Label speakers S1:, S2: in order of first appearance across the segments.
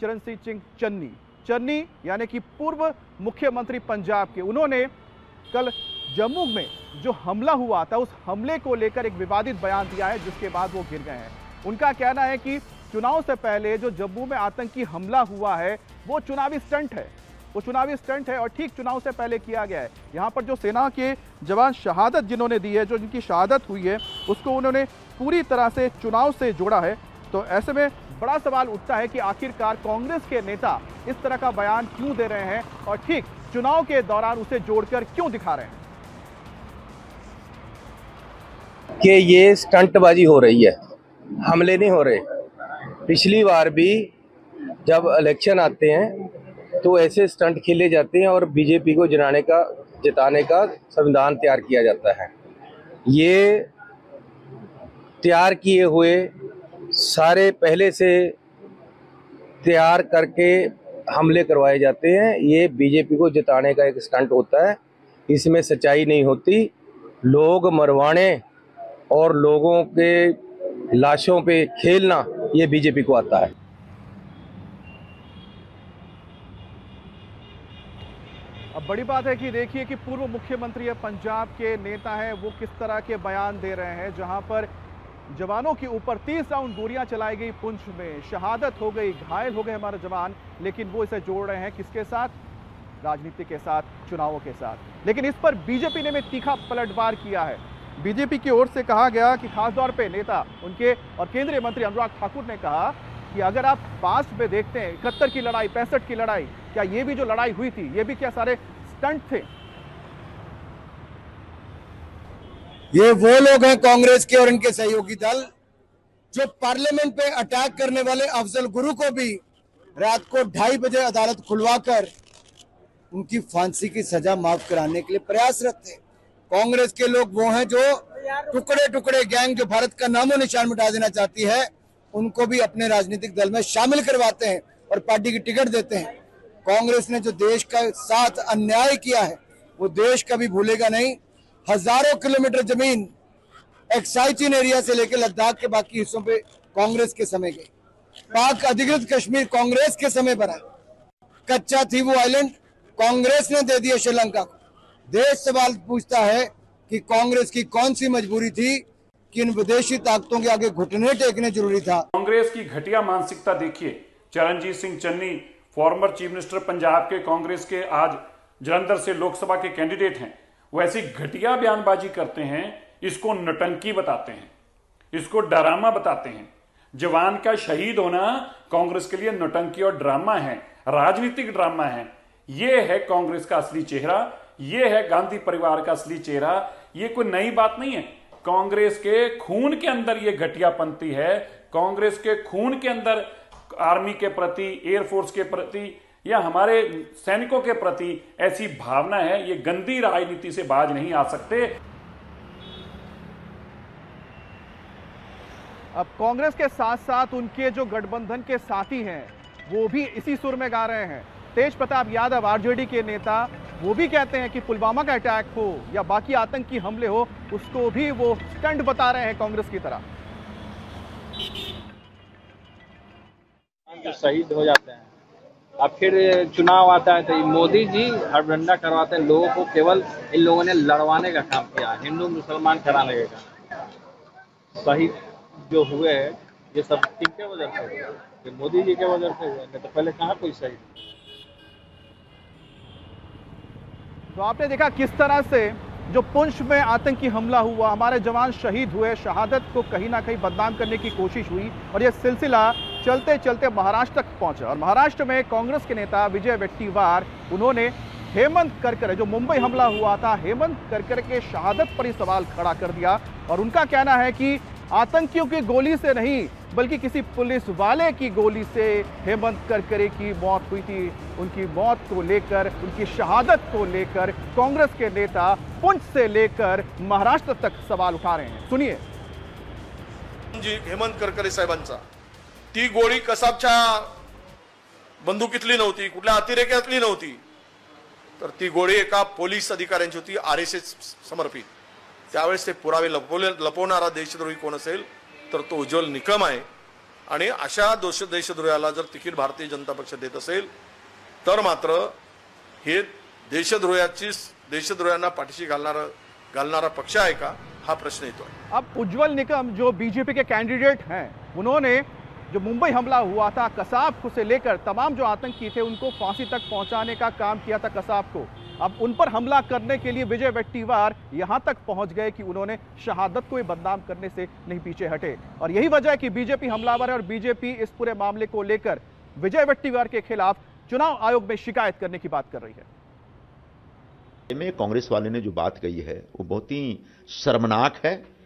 S1: चरण सिंह चन्नी। चन्नी यानी कि पूर्व मुख्यमंत्री पंजाब के। उन्होंने कल जम्मू में जो हमला हुआ था, उस हमले को लेकर एक विवादित बयान दिया है, जिसके बाद वो गिर गए हैं। उनका कहना है कि चुनाव से पहले जो जम्मू में आतंकी हमला हुआ है, वो चुनावी स्टंट है। वो चुनावी स्टंट है और ठीक चुनाव से पहले किया गया है। यहाँ पर जो सेना के जवान शहादत जिन्होंने दी है, जो जिनकी शहादत हुई है, उसको उन्होंने पूरी तरह से चुनाव से जोड़ा है। तो ऐसे में बड़ा सवाल उठता है कि आखिरकार कांग्रेस के नेता इस तरह का बयान क्यों दे रहे हैं और ठीक चुनाव के दौरान उसे जोड़कर क्यों दिखा रहे हैं?
S2: कि ये स्टंटबाजी हो रही है, हमले नहीं हो रहे। पिछली बार भी जब इलेक्शन आते हैं तो ऐसे स्टंट खेले जाते हैं और बीजेपी को जिताने का जिताने का संविधान तैयार किया जाता है। ये तैयार किए हुए सारे पहले से तैयार करके हमले करवाए जाते हैं। ये बीजेपी को जिताने का एक स्टंट होता है। इसमें सच्चाई नहीं होती। लोग मरवाने और लोगों के लाशों पे खेलना ये बीजेपी को आता है।
S1: अब बड़ी बात है कि देखिए कि पूर्व मुख्यमंत्री पंजाब के नेता हैं, वो किस तरह के बयान दे रहे हैं, जहाँ पर जवानों के ऊपर तीस राउंड गोलियाँ चलाई गई, पुंछ में शहादत हो गई, घायल हो गए हमारे जवान, लेकिन वो इसे जोड़ रहे हैं किसके साथ? राजनीति के साथ, चुनावों के साथ। लेकिन इस पर बीजेपी ने भी तीखा पलटवार किया है। बीजेपी की ओर से कहा गया कि खासतौर पे नेता, उनके और केंद्रीय मंत्री अनुराग ठाकुर ने कहा कि अगर आप पास में देखते हैं, इकहत्तर की लड़ाई, पैंसठ की लड़ाई, क्या ये भी जो लड़ाई हुई थी, ये भी क्या सारे स्टंट थे?
S3: ये वो लोग हैं कांग्रेस के और इनके सहयोगी दल, जो पार्लियामेंट पे अटैक करने वाले अफजल गुरु को भी रात को ढाई बजे अदालत खुलवाकर उनकी फांसी की सजा माफ़ कराने के लिए प्रयासरत थे। कांग्रेस के लोग वो हैं जो टुकड़े टुकड़े गैंग जो भारत का नामो निशान मिटा देना चाहती है, उनको भी अपने राजनीतिक दल में शामिल करवाते हैं और पार्टी की टिकट देते हैं। कांग्रेस ने जो देश का साथ अन्याय किया है, वो देश कभी भूलेगा नहीं। हज़ारों किलोमीटर ज़मीन एक्साइटिन एरिया से लेकर लद्दाख के बाकी हिस्सों पे कांग्रेस के समय गई। पाक अधिकृत कश्मीर कांग्रेस के समय बना कच्चा थी वो आइलैंड कांग्रेस ने दे दिया श्रीलंका को। देश सवाल पूछता है कि कांग्रेस की कौन सी मजबूरी थी कि इन विदेशी ताकतों के आगे घुटने टेकने ज़रूरी था?
S4: कांग्रेस की घटिया मानसिकता देखिए। Charanjit Singh Channi former chief minister Punjab के कांग्रेस के आज जलंधर से लोकसभा के कैंडिडेट हैं। वो ऐसी घटिया बयानबाजी करते हैं, इसको नटंकी बताते हैं, इसको डरामा बताते हैं। जवान का शहीद होना कांग्रेस के लिए नटंकी और ड्रामा है, राजनीतिक ड्रामा है। ये है कांग्रेस का असली चेहरा, ये है गांधी परिवार का असली चेहरा, ये कोई नई बात नहीं है। कांग्रेस के खून के अंदर ये घटियापंथी है, कांग्रेस के खून के अंदर आर्मी के प्रति, एयरफोर्स के प्रति या हमारे सैनिकों के प्रति ऐसी भावना है ये गंदी राजनीति से बाज नहीं आ सकते।
S1: अब कांग्रेस के साथ साथ उनके जो गठबंधन के साथी हैं वो भी इसी सुर में गा रहे हैं। तेज प्रताप यादव आरजेडी के नेता वो भी कहते हैं कि पुलवामा का अटैक हो या बाकी आतंकी हमले हो उसको भी वो स्टंट बता रहे हैं कांग्रेस की तरह।
S5: जो शहीद हो जाते हैं। अब फिर चुनाव आता है तो मोदी जी हड़बंडा करवाते हैं लोगों को, केवल इन लोगों ने लड़वाने का काम किया हिंदू, मुसलमान कराने का काम शहीद जो हुए ये सब किनके वजह से हुए? ये मोदी जी के वजह से हुए, नहीं तो पहले कहाँ कोई शहीद
S1: तो आपने देखा किस तरह से जो पुंछ में आतंकी हमला हुआ, हमारे जवान शहीद हुए, शहादत को कहीं ना कहीं बदनाम करने की कोशिश हुई, और यह सिलसिला चलते चलते महाराष्ट्र तक पहुँचा और महाराष्ट्र में कांग्रेस के नेता विजय वेट्टीवार, उन्होंने हेमंत करकर, जो मुंबई हमला हुआ था, हेमंत करकर के शहादत पर ही सवाल खड़ा कर दिया और उनका कहना है कि आतंकियों की गोली से नहीं, बल्कि किसी पुलिस वाले की गोली से हेमंत करकरे की मौत हुई थी। उनकी मौत को लेकर, उनकी शहादत को लेकर कांग्रेस के नेता पुंछ से लेकर महाराष्ट्र तक सवाल उठा रहे हैं। सुनिए।
S6: जी, हेमंत करकरे साहेबांचा। ती गोळी कसाबच्या बंदुकीतली नव्हती कुठल्या अतिरेक्यातली नव्हती. तर ती गोळी एका पोलीस अधिकाऱ्यांची होती आर एस एस समर्पित. त्यावेळेस ते पुरावे लपवले लपवणारा देशद्रोही कोण असेल तर तो उज्ज्वल निकम आहे. आणि अशा दोष देशद्रोहाला जर तिकीट भारतीय जनता पक्ष देत असेल तर मात्र हे देशद्रोहाची देशद्रोहांना पाठीशी घालणारा घालणारा पक्ष आहे का? हा प्रश्न येतो
S1: अब उज्जवल निकम जो बीजेपी के कैंडिडेट हैं उन्होंने जो मुंबई हमला हुआ था कसाब से लेकर तमाम जो आतंकी थे, उनको फांसी तक पहुँचाने का काम किया था कसाब को अब उन पर हमला करने के लिए विजय वेट्टीवार यहाँ तक पहुँच गए कि उन्होंने शहादत को बदनाम करने से नहीं पीछे हटे। और यही वजह है कि बीजेपी हमलावर है और बीजेपी इस पूरे मामले को लेकर विजय वेट्टीवार के खिलाफ चुनाव आयोग में शिकायत करने की बात कर रही है।
S7: कांग्रेस वाले ने जो बात कही है, वो बहुत ही शर्मनाक है।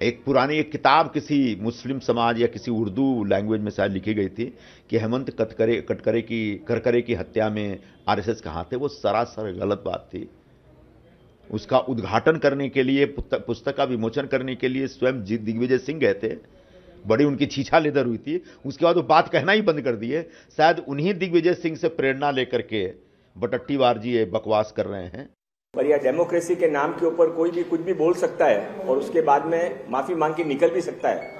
S7: एक पुरानी एक किताब किसी मुस्लिम समाज या किसी उर्दू लैंग्वेज में शायद लिखी गई थी कि हेमंत कटकरे कटकरे की करकरे की हत्या में आरएसएस का हाथ है वो सरासर गलत बात थी। उसका उद्घाटन करने के लिए पुस्तक का विमोचन करने के लिए स्वयं दिग्विजय सिंह गए थे। बड़ी उनकी छीछा लेदर हुई थी। उसके बाद वो बात कहना ही बंद कर दिए। शायद उन्हीं दिग्विजय सिंह से प्रेरणा लेकर के बटट्टीवार जी ये बकवास कर रहे हैं।
S8: पर यह डेमोक्रेसी के नाम के ऊपर कोई भी कुछ भी बोल सकता है और उसके बाद में माफ़ी मांग के निकल भी सकता है।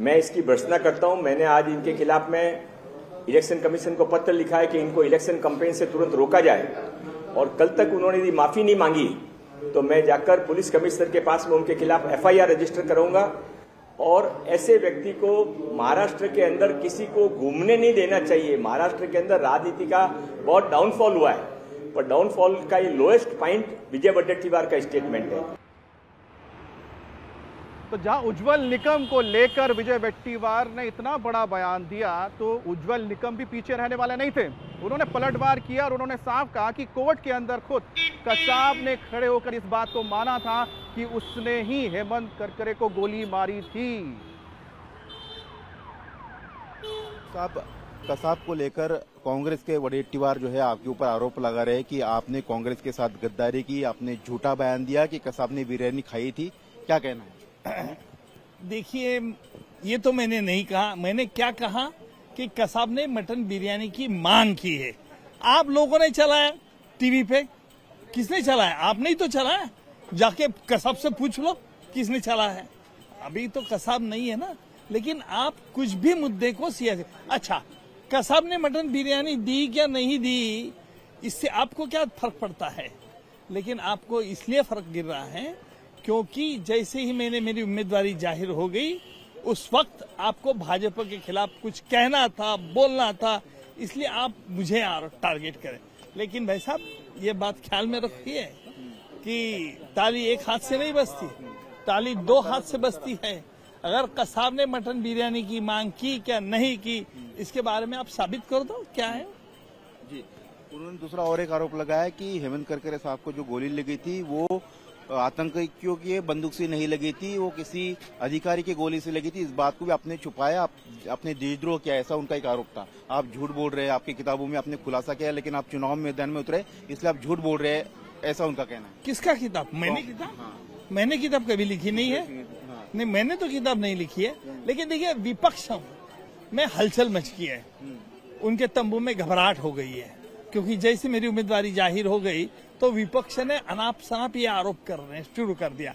S8: मैं इसकी भर्सना करता हूँ। मैंने आज इनके खिलाफ में इलेक्शन कमीशन को पत्र लिखा है कि इनको इलेक्शन कंपेन से तुरंत रोका जाए और कल तक उन्होंने यदि माफ़ी नहीं मांगी तो मैं जाकर पुलिस कमिश्नर के पास में उनके खिलाफ एफआईआर रजिस्टर करूँगा और ऐसे व्यक्ति को महाराष्ट्र के अंदर किसी को घूमने नहीं देना चाहिए। महाराष्ट्र के अंदर राजनीति का बहुत डाउनफॉल हुआ है। पर डाउनफॉल का ये लोएस्ट पॉइंट विजय वडेट्टीवार का स्टेटमेंट है।
S1: तो जहाँ उज्जवल निकम को लेकर विजय वेट्टीवार ने इतना बड़ा बयान दिया तो उज्जवल निकम भी पीछे रहने वाले नहीं थे। उन्होंने पलटवार किया और उन्होंने साफ़ कहा कि कोर्ट के अंदर खुद कसाब ने खड़े होकर इस बात को माना था कि उसने ही हेमंत करकरे को गोली मारी थी।
S9: साहब कसाब को लेकर कांग्रेस के वडेट्टीवार जो है आपके ऊपर आरोप लगा रहे हैं कि आपने कांग्रेस के साथ गद्दारी की, आपने झूठा बयान दिया कि कसाब ने बिरयानी खाई थी। क्या कहना है?
S10: देखिए, ये तो मैंने नहीं कहा। मैंने क्या कहा कि कसाब ने मटन बिरयानी की मांग की है। आप लोगों ने चलाया टीवी पे? किसने चलाया? आपने ही तो चलाया। जाके कसाब से पूछ लो, किसने चला है। अभी तो कसाब नहीं है ना। लेकिन आप कुछ भी मुद्दे को सियासी अच्छा कसाब ने मटन बिरयानी दी क्या नहीं दी? इससे आपको क्या फ़र्क पड़ता है? लेकिन आपको इसलिए फ़र्क गिर रहा है क्योंकि जैसे ही मैंने मेरी उम्मीदवारी ज़ाहिर हो गई, उस वक्त आपको भाजपा के खिलाफ कुछ कहना था, बोलना था, इसलिए आप मुझे टारगेट करें। लेकिन भाई साहब, ये बात ख्याल में रखिए कि ताली एक हाथ से नहीं बजती, ताली दो हाथ से बजती है। अगर कसाब ने मटन बिरयानी की मांग की क्या नहीं की इसके बारे में आप साबित कर दो क्या है?
S9: जी उन्होंने दूसरा और एक आरोप लगाया कि हेमंत करकरे साहब को जो गोली लगी थी वो आतंकियों की बंदूक से नहीं लगी थी वो किसी अधिकारी की गोली से लगी थी। इस बात को भी आपने छुपाया आप, आपने देशद्रोह किया ऐसा उनका एक आरोप था। आप झूठ बोल रहे हैं आपकी किताबों में आपने खुलासा किया लेकिन आप चुनाव मैदान में उतरे इसलिए आप झूठ बोल रहे हैं ऐसा उनका कहना है।
S10: किसका किताब? मैंने किताब? मैंने किताब कभी लिखी नहीं है। नहीं मैंने तो किताब नहीं लिखी है लेकिन देखिए विपक्ष में हलचल मच गई है। उनके तंबू में घबराहट हो गई है। क्योंकि जैसे मेरी उम्मीदवारी ज़ाहिर हो गई तो विपक्ष ने अनाप शनाप ये आरोप करने शुरू कर दिया।